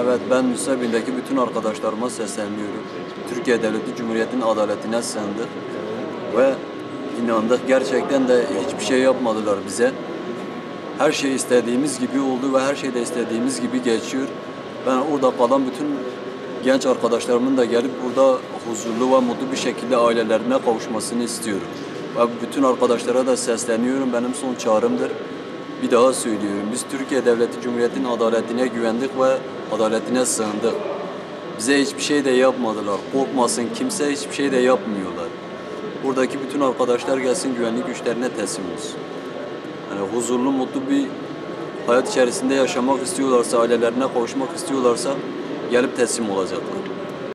Evet ben Nusaybin'deki bütün arkadaşlarıma sesleniyorum. Türkiye Devleti Cumhuriyeti'nin adaletine sığındık. Ve inandık gerçekten de hiçbir şey yapmadılar bize. Her şey istediğimiz gibi oldu ve her şey de istediğimiz gibi geçiyor. Ben orada kalan bütün genç arkadaşlarımın da gelip burada huzurlu ve mutlu bir şekilde ailelerine kavuşmasını istiyorum. Ve bütün arkadaşlara da sesleniyorum. Benim son çağrımdır. Bir daha söylüyorum. Biz Türkiye Devleti Cumhuriyeti'nin adaletine güvendik ve adaletine sığındık. Bize hiçbir şey de yapmadılar. Korkmasın kimse hiçbir şey de yapmıyorlar. Buradaki bütün arkadaşlar gelsin güvenlik güçlerine teslim olsun. Yani huzurlu, mutlu bir hayat içerisinde yaşamak istiyorlarsa, ailelerine kavuşmak istiyorlarsa gelip teslim olacaklar.